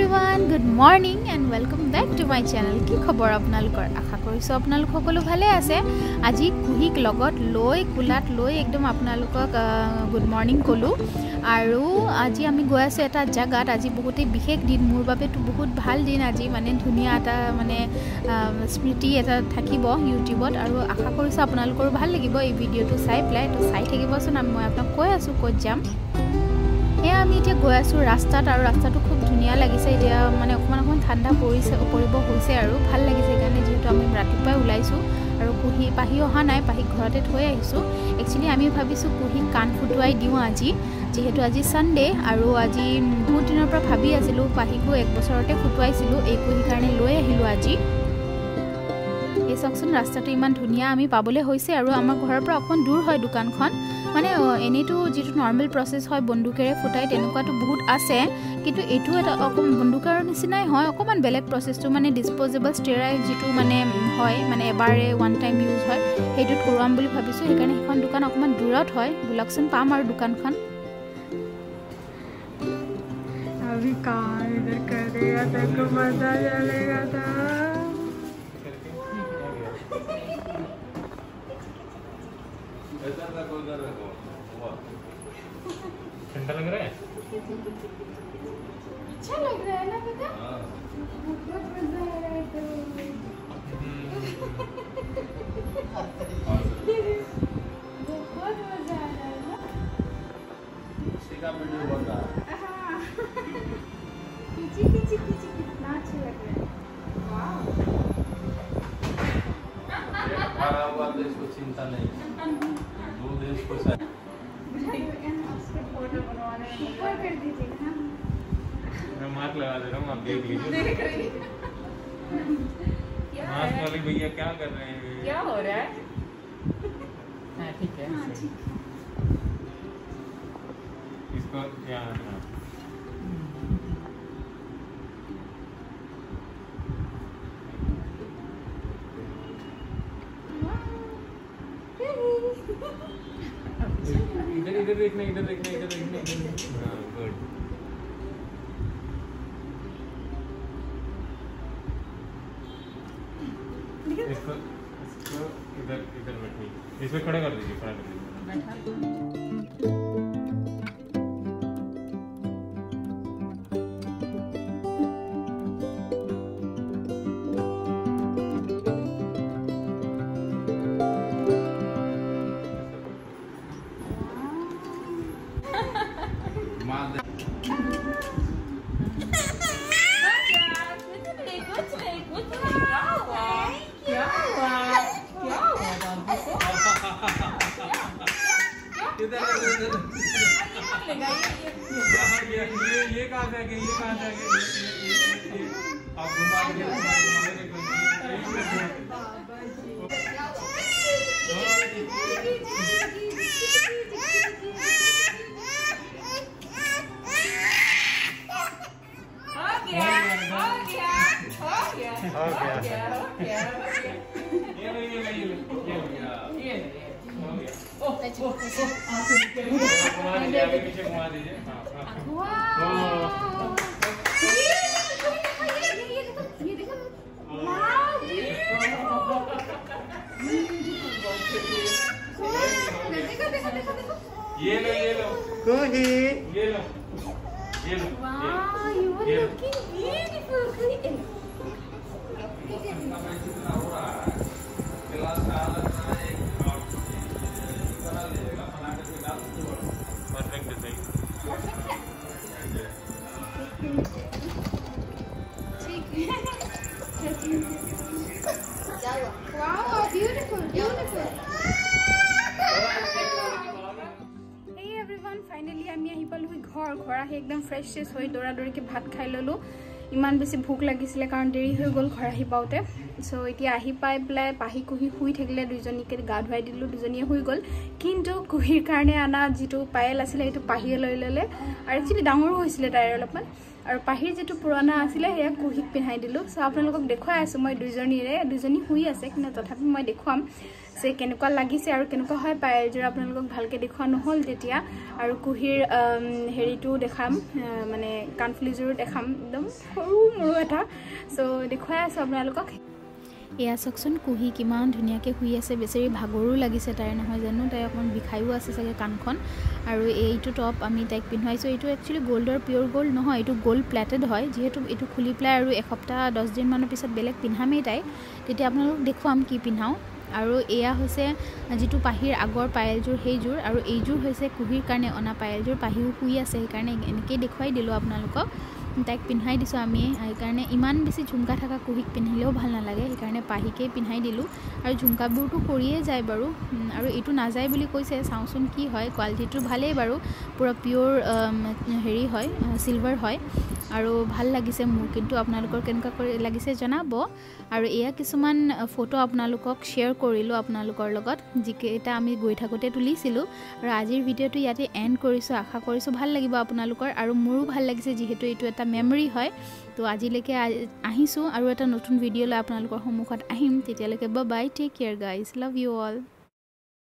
Everyone good morning and welcome back to my channel কি খবৰ আপোনালোকৰ? আশা কৰিছোঁ আপোনালোক সকলো ভালে আছে। আজি কুহিক লগত লৈ কোলাত লৈ একদম আপোনালোকক গুড মৰ্ণিং ক'লোঁ। আৰু আজি আমি গৈ আছোঁ এটা জেগাত। আজি বহুতেই বিশেষ দিন। মোৰ বাবেতো বহুত ভাল দিন আজি। মানে ধুনীয়া এটা মানে স্মৃতি এটা থাকিব ইউটিউবত। আৰু আশা কৰিছোঁ আপোনালোকৰো ভাল লাগিব। এই ভিডিঅ'টো চাই পেলাই চাই থাকিবচোন। মই আপোনাক কৈ আছোঁ ক'ত যাম। এয়া আমি এতিয়া গৈ আছোঁ ৰাস্তাত আৰু ৰাস্তাটো খুব ধুনীয়া লাগিছে। এতিয়া মানে অকণমান অকণমান ঠাণ্ডা পৰিছে পৰিব হৈছে আৰু ভাল লাগিছে সেইকাৰণে যিহেতু আমি ৰাতিপুৱাই ওলাইছোঁ আৰু কুহি পাহি অহা নাই পাহিক ঘৰতে থৈ আহিছোঁ। একচুৱেলি আমি ভাবিছোঁ কুহিক কাণ ফুটুৱাই দিওঁ আজি যিহেতু আজি ছানডে আৰু আজি বহুত দিনৰ পৰা ভাবি আছিলোঁ পাহিকো এক বছৰতে ফুটুৱাইছিলোঁ এই কুহিৰ কাৰণে লৈ আহিলোঁ আজি। এই চাওকচোন ৰাস্তাটো ইমান ধুনীয়া আমি পাবলৈ হৈছে আৰু আমাৰ ঘৰৰ পৰা অকণমান দূৰ হয় দোকানখন মানে এনেইতো যিটো নৰ্মেল প্ৰচেছ হয় বন্দুকেৰে ফুটাই তেনেকুৱাতো বহুত আছে কিন্তু এইটো এটা অকণমান বন্দুকৰ নিচিনাই হয় অকণমান বেলেগ প্ৰচেছটো মানে ডিছপ'জেবল ষ্টেৰাই যিটো মানে হয় মানে এবাৰে ওৱান টাইম ইউজ হয় সেইটোত কৰোৱাম বুলি ভাবিছোঁ সেইকাৰণে সেইখন দোকান অকণমান দূৰত হয় বোলকচোন পাম আৰু দোকানখন अभी कहाँ इधर करेगा तेरे को मजा चलेगा था ठंडा लग रहा है? अच्छा लग रहा है ना बेटा? बहुत मज़ा आ रहा है तो। बहुत मज़ा आ रहा है ना? हाँ। खींची खींची खींची कितना अच्छा लग रहा है। वाह। आया हुआ देश को चिंता नहीं। दो दूध इसको मैं मास्क लगा दे रहा हूँ आप देख लीजिए। मास्क वाले भैया क्या कर रहे हैं? क्या हो रहा है? हाँ, हाँ, ठीक है। इसको ध्यान रखना इधर इधर देखना इधर देखना इधर देखना। इधर देखना हाँ गुड इसको इसको इधर इधर बैठिए। इसमें खड़ा कर दीजिए खड़ा कर दीजिए। ये कहाँ जाएँगे ये कहाँ जाएँगे आप घुमा Yellow, yellow. Goody. Yellow. Yellow. Wow, you are looking beautiful. Wow. Finally আমি আহি পালোহি ঘৰ ঘৰ আহি একদম ফ্ৰেছ চেছ হৈ দৌৰা দৌৰিকৈ ভাত খাই ল'লোঁ ইমান বেছি ভোক লাগিছিলে কাৰণ দেৰি হৈ গ'ল ঘৰ আহি পাওঁতে। চ' এতিয়া আহি পাই পেলাই পাহি কুহি শুই থাকিলে দুইজনীকে গা ধুৱাই দিলোঁ দুজনীয়ে শুই গ'ল। কিন্তু কুহিৰ কাৰণে অনা যিটো পায়েল আছিলে সেইটো পাহিয়ে লৈ ল'লে। আৰু একচুৱেলি ডাঙৰো হৈছিলে তাইৰ অলপমান। আৰু পাহিৰ যিটো পুৰণা আছিলে সেয়া কুহিক পিন্ধাই দিলোঁ। চ' আপোনালোকক দেখুৱাই আছোঁ মই দুইজনীৰে। দুজনী শুই আছে কিন্তু তথাপি মই দেখুৱাম। যে কেনেকুৱা লাগিছে আৰু কেনেকুৱা হয় পায়েলযোৰ আপোনালোকক ভালকৈ দেখুওৱা নহ'ল তেতিয়া আৰু কুহিৰ আম, হেৰিটো দেখাম মানে কাণফুলিযোৰো দেখাম একদম সৰু মৰু এটা। চ' দেখুৱাই আছোঁ আপোনালোকক। এয়া চাওকচোন কুহি কিমান ধুনীয়াকৈ শুই আছে বেচেৰি ভাগৰো লাগিছে তাইৰ নহয় জানো তাই অকণমান বিষায়ো আছে চাগে কাণখন। আৰু এইটো টপ আমি তাইক পিন্ধুৱাইছোঁ এইটো একচুৱেলি গ'ল্ডৰ পিয়'ৰ গ'ল্ড নহয় এইটো গ'ল্ড প্লেটেড হয়। যিহেতু এইটো খুলি পেলাই আৰু এসপ্তাহ দহ দিনমানৰ পিছত বেলেগ পিন্ধামেই তাই। তেতিয়া আপোনালোকক দেখুৱাম কি পিন্ধাওঁ। আৰু এয়া হৈছে যিটো পাহিৰ আগৰ পায়েলযোৰ সেইযোৰ। আৰু এইযোৰ হৈছে কুহিৰ কাৰণে অনা পায়েলযোৰ। পাহিও শুই আছে সেইকাৰণে এনেকেই দেখুৱাই দিলোঁ আপোনালোকক। তাইক পিন্ধাই দিছোঁ আমি সেইকাৰণে ইমান বেছি ঝুমকা থকা কুহিক পিন্ধিলেও ভাল নালাগে। সেইকাৰণে পাহিকেই পিন্ধাই দিলোঁ। আৰু ঝুমকাবোৰতো কৰিয়ে যায় বাৰু। আৰু এইটো নাযায় বুলি কৈছে। চাওঁচোন কি হয়। কোৱালিটিটো ভালেই বাৰু। পূৰা পিয়'ৰ হেৰি হয় চিলভাৰ হয়। আৰু ভাল লাগিছে মোৰ কিন্তু আপোনালোকৰ কেনেকুৱা কৰি লাগিছে জনাব। আৰু এয়া কিছুমান ফটো আপোনালোকক শ্বেয়াৰ কৰিলোঁ আপোনালোকৰ লগত যিকেইটা আমি গৈ থাকোঁতে তুলিছিলোঁ। আৰু আজিৰ ভিডিঅ'টো ইয়াতে এণ্ড কৰিছোঁ আশা কৰিছোঁ ভাল লাগিব আপোনালোকৰ আৰু মোৰো ভাল লাগিছে যিহেতু এইটো এটা মেমৰি হয়। তো আজিলৈকে আহিছোঁ আৰু এটা নতুন ভিডিঅ' লৈ আপোনালোকৰ সন্মুখত আহিম। তেতিয়ালৈকে bye take care guys love you all